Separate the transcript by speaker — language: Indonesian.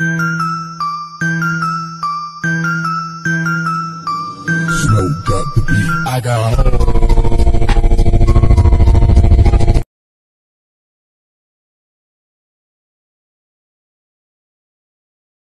Speaker 1: Smoke got the beat. I got hoes.